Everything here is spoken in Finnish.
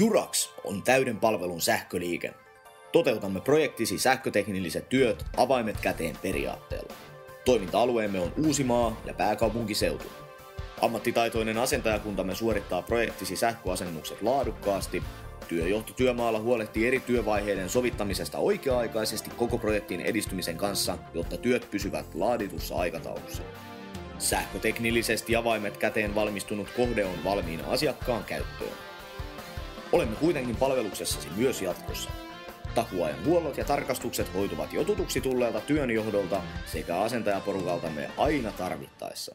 Jurax on täyden palvelun sähköliike. Toteutamme projektisi sähköteknilliset työt avaimet käteen periaatteella. Toiminta-alueemme on Uusimaa ja pääkaupunkiseutu. Ammattitaitoinen asentajakuntamme suorittaa projektisi sähköasennukset laadukkaasti. Työjohto työmaalla huolehtii eri työvaiheiden sovittamisesta oikea-aikaisesti koko projektin edistymisen kanssa, jotta työt pysyvät laaditussa aikataulussa. Sähköteknillisesti avaimet käteen valmistunut kohde on valmiina asiakkaan käyttöön. Olemme kuitenkin palveluksessasi myös jatkossa. Takuajan huollot ja tarkastukset hoituvat jo tutuksi tulleelta työnjohdolta sekä asentajaporukaltamme aina tarvittaessa.